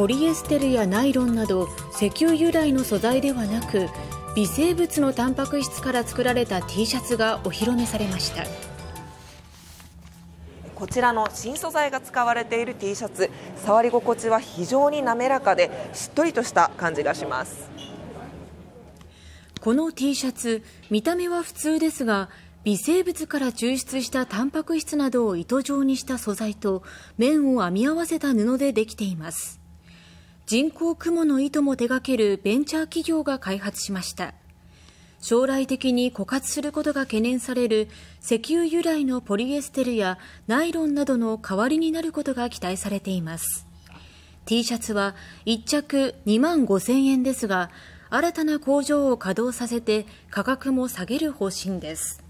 ポリエステルやナイロンなど石油由来の素材ではなく微生物のタンパク質から作られた T シャツがお披露目されました。こちらの新素材が使われている T シャツ触り心地は非常に滑らかでしっとりとした感じがします。この T シャツ見た目は普通ですが微生物から抽出したタンパク質などを糸状にした素材と面を編み合わせた布でできています人工雲の糸も手掛けるベンチャー企業が開発しました。将来的に枯渇することが懸念される石油由来のポリエステルやナイロンなどの代わりになることが期待されています。T シャツは1着2万5000円ですが新たな工場を稼働させて価格も下げる方針です。